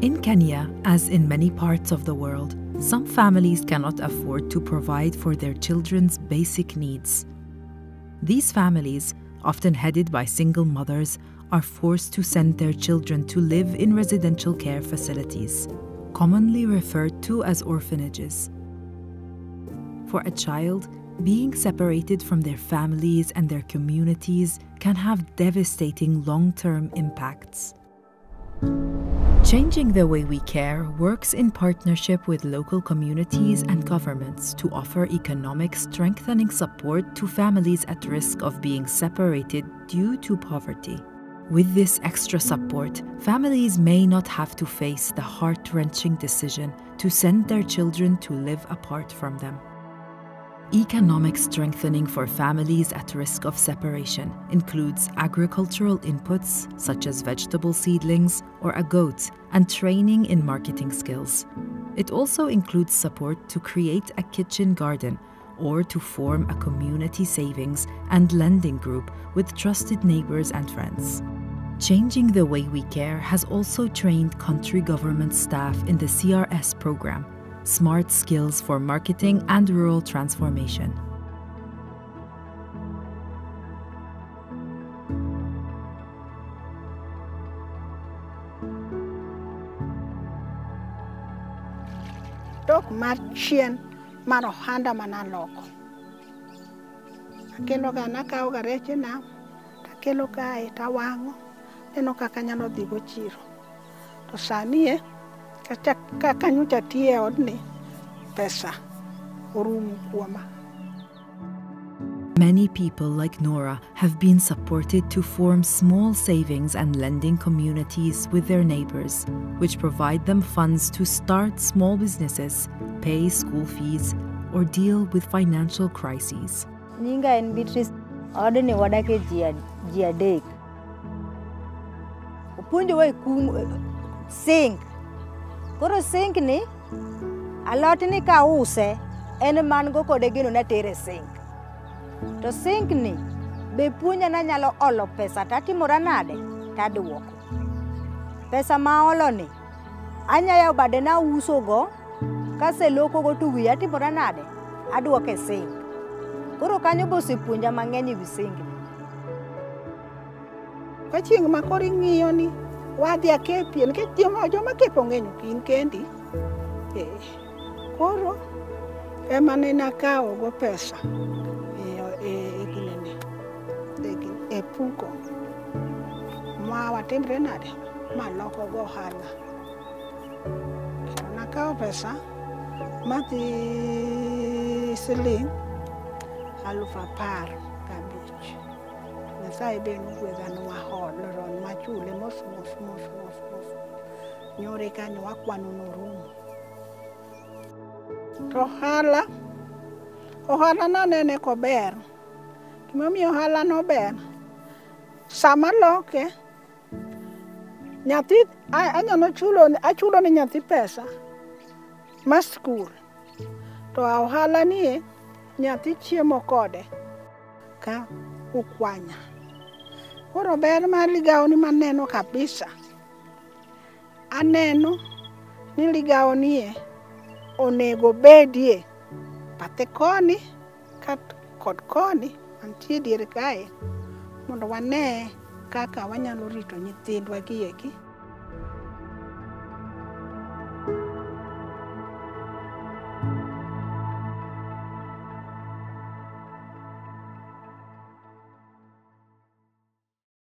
In Kenya, as in many parts of the world, some families cannot afford to provide for their children's basic needs. These families, often headed by single mothers, are forced to send their children to live in residential care facilities, commonly referred to as orphanages. For a child, being separated from their families and their communities can have devastating long term impacts. Changing the Way We Care works in partnership with local communities and governments to offer economic strengthening support to families at risk of being separated due to poverty. With this extra support, families may not have to face the heart wrenching decision to send their children to live apart from them. Economic strengthening for families at risk of separation includes agricultural inputs such as vegetable seedlings or a goat and training in marketing skills. It also includes support to create a kitchen garden or to form a community savings and lending group with trusted neighbors and friends. Changing the Way We Care has also trained country government staff in the CRS program smart skills for marketing and rural transformation. tok mar chien mar ohanda manaloko akelo ga nakawo ga rech nam takelo kae tawang'o neno kaka anyalo dhigo chiro to sani e odni pesa kuoma Many people like Nora have been supported to form small savings and lending communities with their neighbors, which provide them funds to start small businesses, pay school fees, or deal with financial crises. Nyinga en Beatrice, odni wadake ji adek. Opuonjowa sink. Koro sink ni alotni kause en mango kode gino natere sink. To sink ni be puonja nanyalo olo pesa tatimora nade taduoko. Pesa maoloni anyayawo bade nausogo kaselokogo to wiya timora nade adwoke sink. Koro kanyo be osepuonja mang'eny e wi sink ni. Ka chieng' ma koro ing'iyo ni wadhi ake pien nikech joma kepo ng'eny ok in kendi. Koro ema ne nakawo go pesa e puko. Ma watimre nade? Maloko go ohala. Nakawo pesa madhi siling alufu apar gabich. Nyasaye be nogwedha ni waholron mos mos mos mos mos nyore kanyo wakwano norumo to ohala ohala nanene kober gimomiyo ohala nober sama loke nyathi anyalo chulo achulo ne nyathi pesa ma skul. To ohala nie nyathi chiemo kode ka ukwanya koro ber mar ligao ni maneno kabisa. Aneno ni ligao nie onego bedie bathe koni kod koni mantie dier kae mondo wane kaka wanyalo rito nyithindwa gi eki